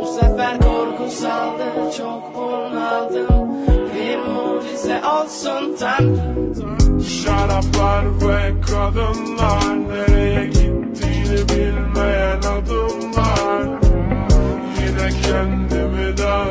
Bu sefer korku saldı çok bunaldım. Bir mucize olsun Tanrım. Şaraplar ve kadınlar Nereye gittiğini bilmeyen adımlar. Yine kendimi dağıttım.